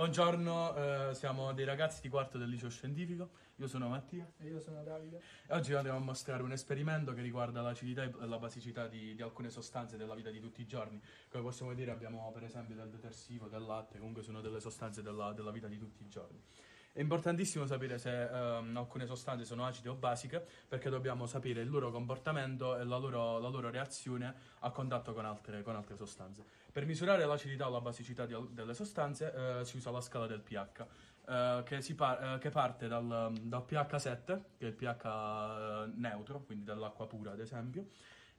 Buongiorno, eh, siamo dei ragazzi di quarto del liceo scientifico, io sono Mattia E io sono Davide. e oggi andremo a mostrare un esperimento che riguarda l'acidità e la basicità di, di alcune sostanze della vita di tutti i giorni. Come possiamo dire abbiamo per esempio del detersivo, del latte, comunque sono delle sostanze della, della vita di tutti i giorni. È importantissimo sapere se ehm, alcune sostanze sono acide o basiche perché dobbiamo sapere il loro comportamento e la loro, la loro reazione a contatto con altre, con altre sostanze. Per misurare l'acidità o la basicità di delle sostanze eh, si usa la scala del pH eh, che, par- eh, che parte dal, dal pH 7, che è il pH eh, neutro, quindi dell'acqua pura ad esempio,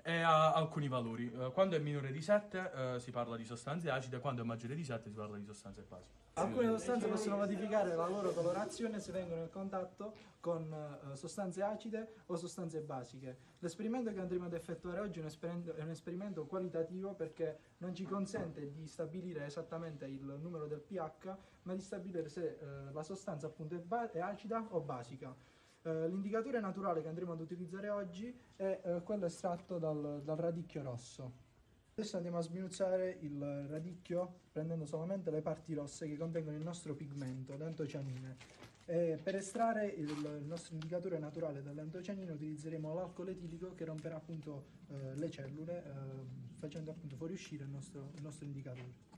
e ha alcuni valori. Eh, quando è minore di 7 eh, si parla di sostanze acide, quando è maggiore di 7 si parla di sostanze basiche. Alcune sostanze possono modificare la loro colorazione se vengono in contatto con eh, sostanze acide o sostanze basiche. L'esperimento che andremo ad effettuare oggi è un, esperimento, è un esperimento qualitativo perché non ci consente di stabilire esattamente il numero del pH, ma di stabilire se eh, la sostanza appunto è, è acida o basica. Eh, l'indicatore naturale che andremo ad utilizzare oggi è eh, quello estratto dal, dal radicchio rosso. Adesso andiamo a sminuzzare il radicchio prendendo solamente le parti rosse che contengono il nostro pigmento, l'antocianine. E per estrarre il, il nostro indicatore naturale dall'antocianina utilizzeremo l'alcol etilico che romperà appunto eh, le cellule eh, facendo appunto fuoriuscire il nostro, il nostro indicatore.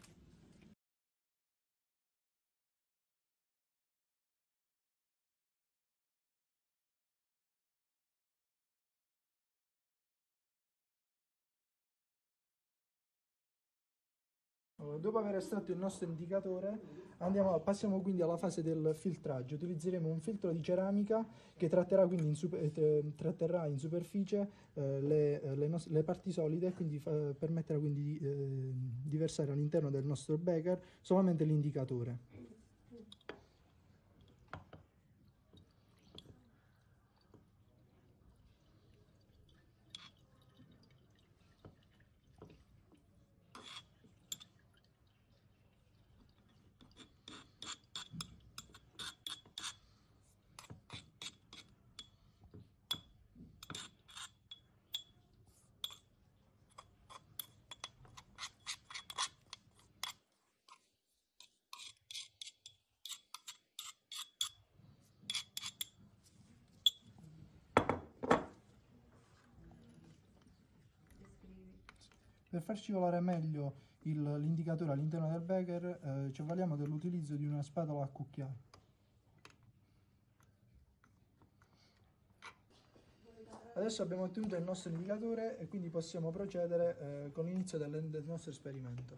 Dopo aver estratto il nostro indicatore, andiamo- passiamo quindi alla fase del filtraggio. Utilizzeremo un filtro di ceramica che tratterà in, super- eh, tratterà in superficie eh, le, eh, le le parti solide e quindi fa- permetterà quindi di, eh, versare all'interno del nostro becker solamente l'indicatore. Per far scivolare meglio l'indicatore all'interno del becker eh, ci avvaliamo dell'utilizzo di una spatola a cucchiaio. Adesso abbiamo ottenuto il nostro indicatore e quindi possiamo procedere eh, con l'inizio del, del nostro esperimento.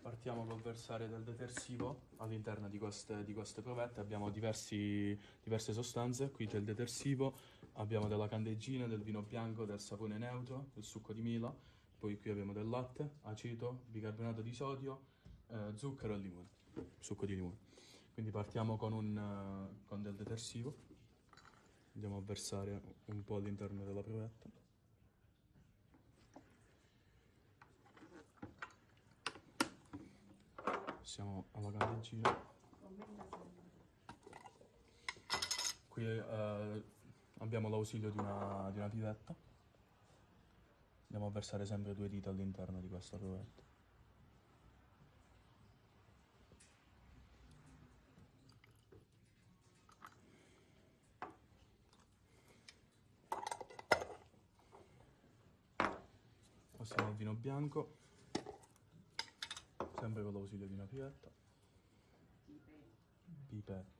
Partiamo col versare del detersivo all'interno di di queste provette, abbiamo diversi- diverse sostanze, qui c'è il detersivo, abbiamo della candeggina, del vino bianco, del sapone neutro, del succo di mela, poi qui abbiamo del latte, aceto, bicarbonato di sodio, eh, zucchero e limone, succo di limone. Quindi partiamo con, un, eh, con del detersivo, andiamo a versare un po' all'interno della provetta. Siamo alla candeggina. Qui eh, abbiamo l'ausilio di una, di una pivetta. Andiamo a versare sempre due dita all'interno di questa provetta. Passiamo al vino bianco, sempre con l'ausilio di una pivetta. Pipetta.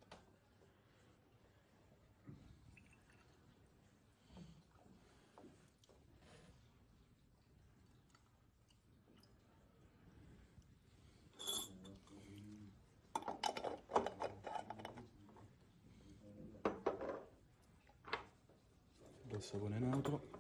Sapone neutro.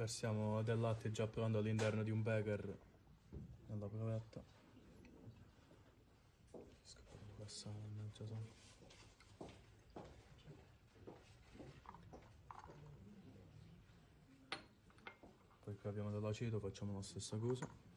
Versiamo del latte già pronto all'interno di un becker nella provetta. Scappa di sonno. Poi qui abbiamo dell'aceto, facciamo la stessa cosa.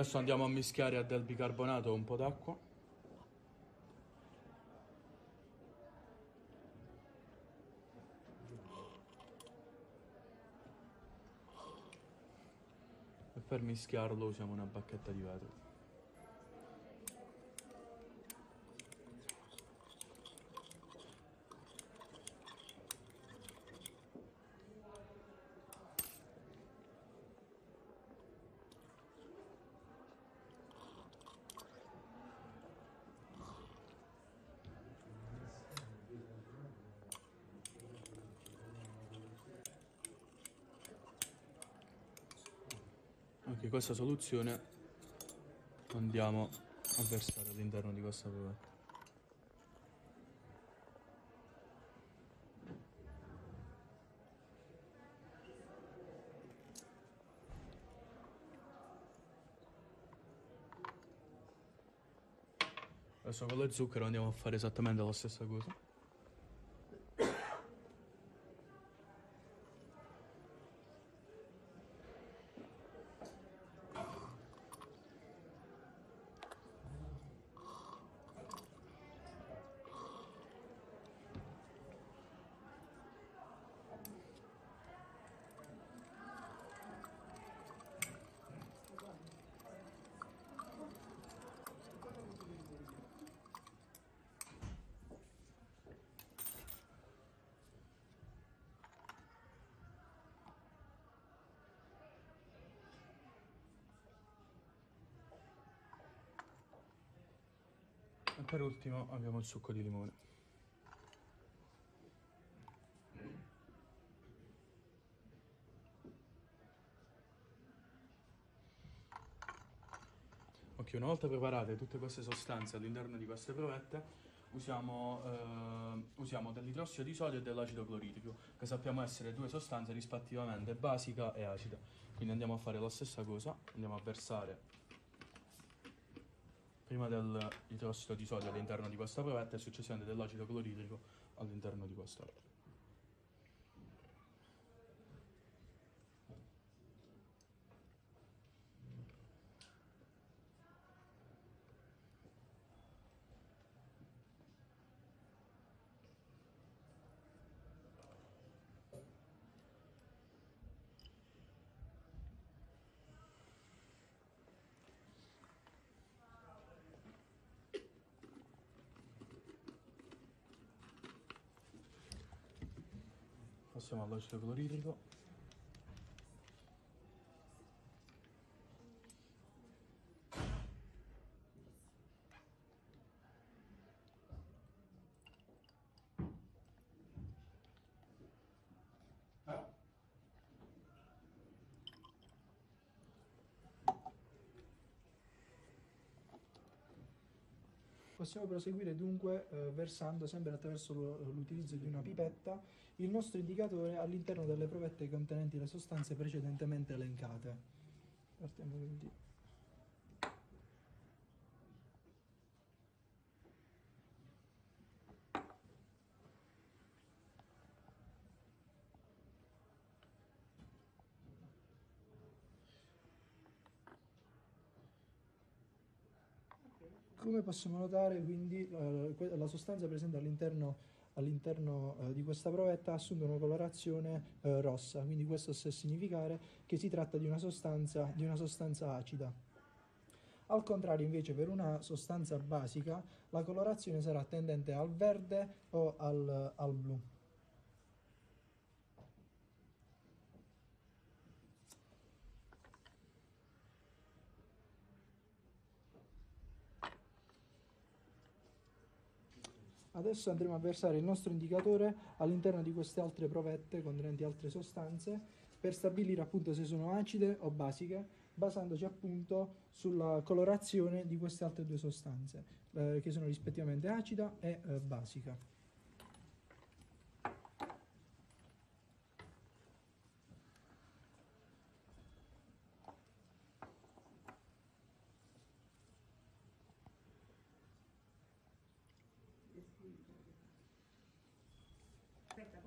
Adesso andiamo a mischiare a del bicarbonato un po' d'acqua. E per mischiarlo usiamo una bacchetta di vetro. Anche questa soluzione andiamo a versare all'interno di questa provetta. Adesso con lo zucchero andiamo a fare esattamente la stessa cosa. Per ultimo abbiamo il succo di limone. Ok, una volta preparate tutte queste sostanze all'interno di queste provette, usiamo, eh, usiamo dell'idrossido di sodio e dell'acido cloridrico, che sappiamo essere due sostanze rispettivamente basica e acida. Quindi andiamo a fare la stessa cosa, andiamo a versare prima dell'idrossido di sodio all'interno di questa provetta e successivamente dell'acido cloridrico all'interno di quest'altra. Passiamo all'acido cloridrico. Possiamo proseguire dunque eh, versando sempre attraverso l'utilizzo di una pipetta il nostro indicatore all'interno delle provette contenenti le sostanze precedentemente elencate. Partiamo quindi. Come possiamo notare, quindi eh, la sostanza presente all'interno, all'interno, eh, di questa provetta ha assunto una colorazione eh, rossa, quindi questo sta a significare che si tratta di una sostanza, di una sostanza acida. Al contrario, invece, per una sostanza basica la colorazione sarà tendente al verde o al, al blu. Adesso andremo a versare il nostro indicatore all'interno di queste altre provette contenenti altre sostanze per stabilire appunto se sono acide o basiche, basandoci appunto sulla colorazione di queste altre due sostanze, eh, che sono rispettivamente acida e eh, basica.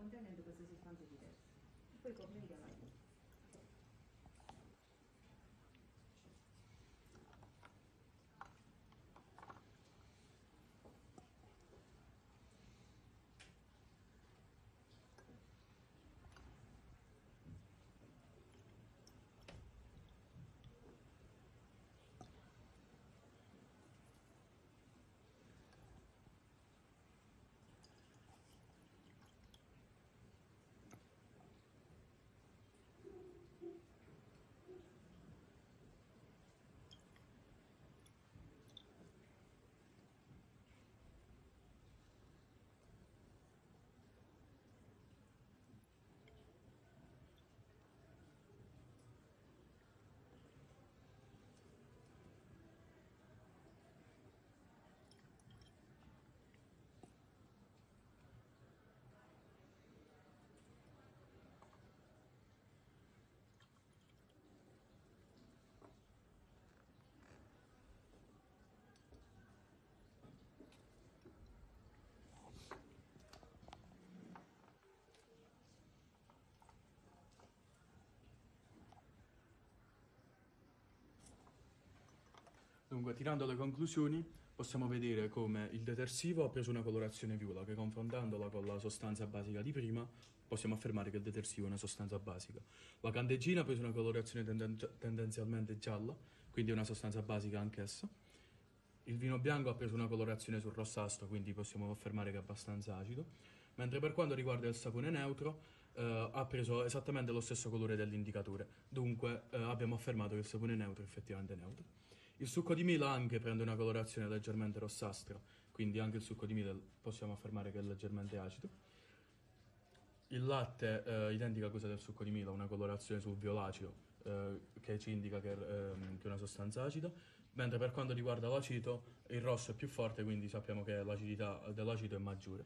本店連続通信番組です。福井国民じゃないです。Dunque, tirando le conclusioni, possiamo vedere come il detersivo ha preso una colorazione viola, che confrontandola con la sostanza basica di prima, possiamo affermare che il detersivo è una sostanza basica. La candeggina ha preso una colorazione tenden- tendenzialmente gialla, quindi è una sostanza basica anch'essa. Il vino bianco ha preso una colorazione sul rossastro, quindi possiamo affermare che è abbastanza acido. Mentre per quanto riguarda il sapone neutro, eh, ha preso esattamente lo stesso colore dell'indicatore. Dunque eh, abbiamo affermato che il sapone neutro è effettivamente neutro. Il succo di mela anche prende una colorazione leggermente rossastra, quindi anche il succo di mela possiamo affermare che è leggermente acido. Il latte, eh, identica cosa del succo di mela, una colorazione sul violaceo eh, che ci indica che, ehm, che è una sostanza acida, mentre per quanto riguarda l'aceto il rosso è più forte, quindi sappiamo che l'acidità dell'aceto è maggiore.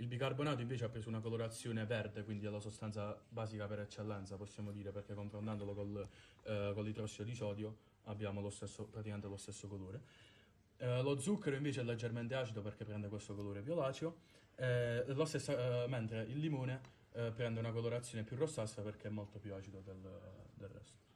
Il bicarbonato invece ha preso una colorazione verde, quindi è la sostanza basica per eccellenza, possiamo dire, perché confrontandolo col, eh, con l'idrossido di sodio abbiamo lo stesso, praticamente lo stesso colore. Eh, lo zucchero invece è leggermente acido perché prende questo colore violaceo, eh, stessa, eh, mentre il limone eh, prende una colorazione più rossastra perché è molto più acido del, del resto.